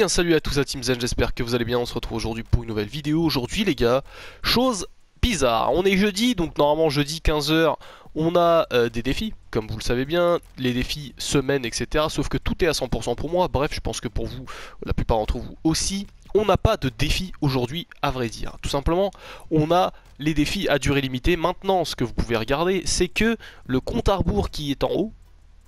bien salut à tous à Team Zen, j'espère que vous allez bien, on se retrouve aujourd'hui pour une nouvelle vidéo. Aujourd'hui les gars, chose bizarre, on est jeudi, donc normalement jeudi 15h, on a euh, des défis, comme vous le savez bien, les défis semaine, etc. Sauf que tout est à 100% pour moi, bref, je pense que pour vous, la plupart d'entre vous aussi, on n'a pas de défis aujourd'hui à vrai dire. Tout simplement, on a les défis à durée limitée. Maintenant, ce que vous pouvez regarder, c'est que le compte à rebours qui est en haut,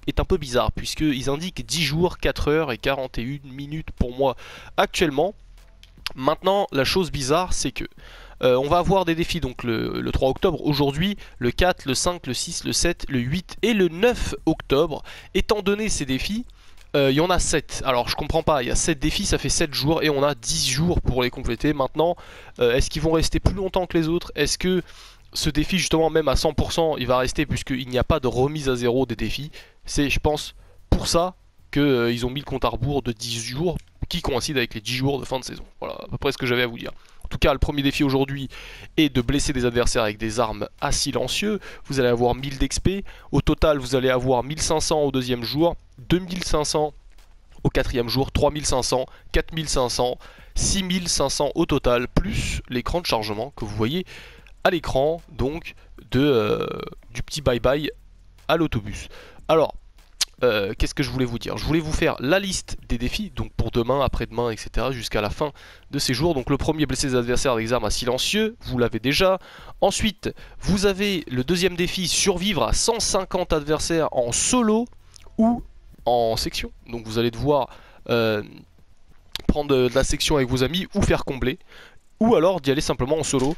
est un peu bizarre puisqu'ils indiquent 10 jours, 4 heures et 41 minutes pour moi actuellement. Maintenant, la chose bizarre, c'est que euh, on va avoir des défis donc le, 3 octobre aujourd'hui, le 4, le 5, le 6, le 7, le 8 et le 9 octobre. Étant donné ces défis, euh, il y en a 7. Alors je comprends pas, il y a 7 défis, ça fait 7 jours et on a 10 jours pour les compléter. Maintenant, euh, est-ce qu'ils vont rester plus longtemps que les autres? Est-ce que ce défi justement même à 100% il va rester puisqu'il n'y a pas de remise à zéro des défis. C'est je pense pour ça qu'ils euh, ont mis le compte à rebours de 10 jours qui coïncide avec les 10 jours de fin de saison. Voilà à peu près ce que j'avais à vous dire. En tout cas le premier défi aujourd'hui est de blesser des adversaires avec des armes à silencieux. Vous allez avoir 1000 d'XP au total vous allez avoir 1500 au deuxième jour 2500 au quatrième jour 3500 4500 6500 au total plus l'écran de chargement que vous voyez à l'écran donc de, euh, du petit bye bye à l'autobus. Alors, euh, qu'est-ce que je voulais vous dire? Je voulais vous faire la liste des défis, donc pour demain, après-demain, etc. jusqu'à la fin de ces jours. Donc le premier, blesser les adversaires avec des armes à silencieux, vous l'avez déjà. Ensuite, vous avez le deuxième défi, survivre à 150 adversaires en solo ou en section. Donc vous allez devoir euh, prendre de la section avec vos amis ou faire combler. Ou alors d'y aller simplement en solo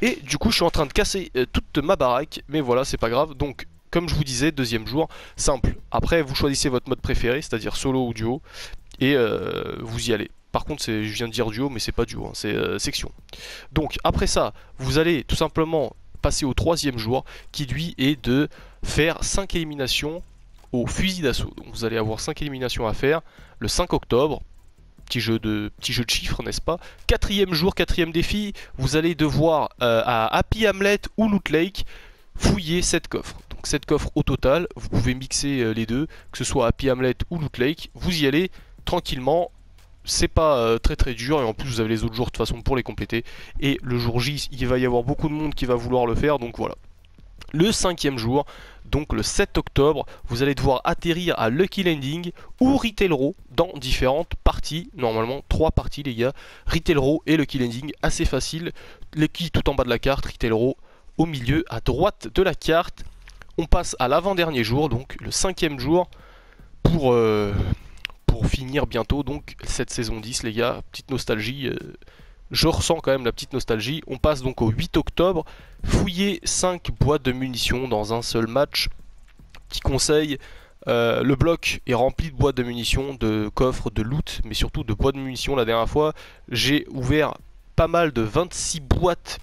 et du coup je suis en train de casser euh, toute ma baraque Mais voilà c'est pas grave Donc comme je vous disais deuxième jour simple Après vous choisissez votre mode préféré C'est à dire solo ou duo Et euh, vous y allez par contre, je viens de dire duo, mais c'est pas duo, hein, c'est euh, section. Donc, après ça, vous allez tout simplement passer au troisième jour, qui lui est de faire 5 éliminations au fusil d'assaut. Donc, vous allez avoir 5 éliminations à faire le 5 octobre, petit jeu de, de chiffres, n'est-ce pas? Quatrième jour, quatrième défi, vous allez devoir euh, à Happy Hamlet ou Loot Lake fouiller cette coffre. Donc cette coffre au total, vous pouvez mixer euh, les deux, que ce soit Happy Hamlet ou Loot Lake, vous y allez tranquillement. C'est pas euh, très très dur et en plus vous avez les autres jours de toute façon pour les compléter. Et le jour J, il va y avoir beaucoup de monde qui va vouloir le faire, donc voilà. Le cinquième jour, donc le 7 octobre, vous allez devoir atterrir à Lucky Landing ou Retail Row dans différentes parties, normalement trois parties les gars, Retail Row et Lucky Landing, assez facile, Lucky tout en bas de la carte, Retail Row au milieu, à droite de la carte. On passe à l'avant-dernier jour, donc le cinquième jour, pour, euh, finir bientôt donc cette saison 10 les gars, petite nostalgie. Euh, je ressens quand même la petite nostalgie. On passe donc au 8 octobre. Fouiller 5 boîtes de munitions dans un seul match. Petit conseil, euh, le bloc est rempli de boîtes de munitions, de coffres, de loot, mais surtout de boîtes de munitions. La dernière fois, j'ai ouvert pas mal de 26 boîtes,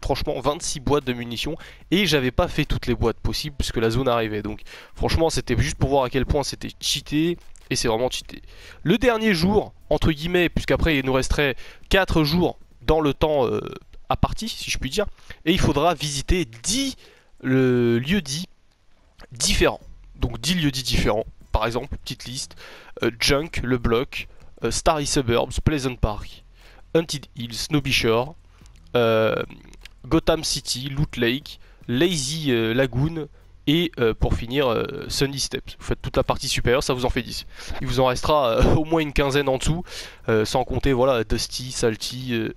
franchement 26 boîtes de munitions, et j'avais pas fait toutes les boîtes possibles puisque la zone arrivait. Donc franchement, c'était juste pour voir à quel point c'était cheaté et c'est vraiment cheaté. Le dernier jour, entre guillemets, puisqu'après il nous resterait 4 jours dans le temps euh, à partie, si je puis dire, et il faudra visiter 10 le, lieux dits différents. Donc 10 lieux dits différents, par exemple, petite liste, euh, Junk, le bloc, euh, Starry Suburbs, Pleasant Park, Hunted Hills, Snowby Shore, Gotham City, Loot Lake, Lazy Lagoon, et euh, pour finir, euh, Sunny Steps. Vous faites toute la partie supérieure, ça vous en fait 10. Il vous en restera euh, au moins une quinzaine en dessous, sans compter voilà, Dusty, Salty,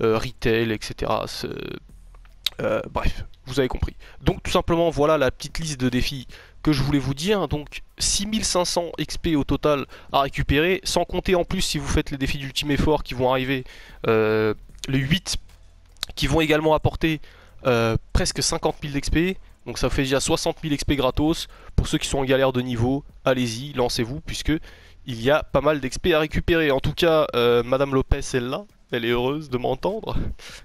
Retail, etc. bref, vous avez compris. Donc tout simplement, voilà la petite liste de défis que je voulais vous dire. Donc 6500 XP au total à récupérer, sans compter en plus si vous faites les défis d'ultime effort qui vont arriver, les 8 qui vont également apporter presque 50 000 d'XP donc ça fait déjà 60 000 XP gratos. Pour ceux qui sont en galère de niveau, allez-y, lancez-vous, puisque il y a pas mal d'XP à récupérer. En tout cas, euh, Madame Lopez est là. Elle est heureuse de m'entendre.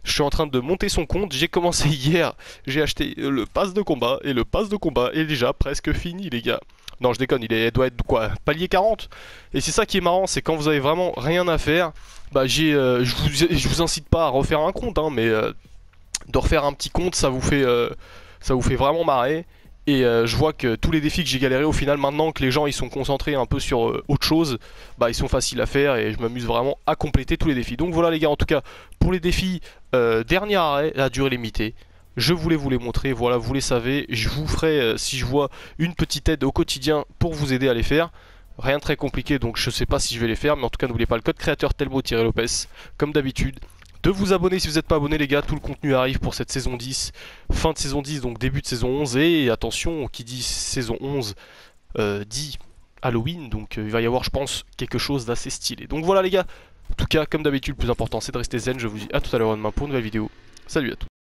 Je suis en train de monter son compte. J'ai commencé hier. J'ai acheté le pass de combat. Et le pass de combat est déjà presque fini, les gars. Non, je déconne. Il doit être quoi Palier 40 Et c'est ça qui est marrant. C'est quand vous avez vraiment rien à faire. Bah, j'ai, euh, je, vous, vous incite pas à refaire un compte. Hein, mais euh, de refaire un petit compte, ça vous fait ça vous fait vraiment marrer. Et euh, je vois que tous les défis que j'ai galéré au final, maintenant que les gens ils sont concentrés un peu sur euh, autre chose, bah ils sont faciles à faire et je m'amuse vraiment à compléter tous les défis. Donc voilà les gars, en tout cas pour les défis euh, dernier arrêt à durée limitée, je voulais vous les montrer, voilà vous les savez, je vous ferai si je vois une petite aide au quotidien pour vous aider à les faire. Rien de très compliqué donc je sais pas si je vais les faire mais en tout cas n'oubliez pas le code créateur Telmo-Lopez comme d'habitude de vous abonner si vous n'êtes pas abonné les gars, tout le contenu arrive pour cette saison 10, fin de saison 10 donc début de saison 11 et attention qui dit saison 11 euh, dit Halloween. Donc euh, il va y avoir je pense quelque chose d'assez stylé. Donc voilà les gars, en tout cas comme d'habitude le plus important c'est de rester zen, je vous dis à tout à l'heure demain pour une nouvelle vidéo, salut à tous.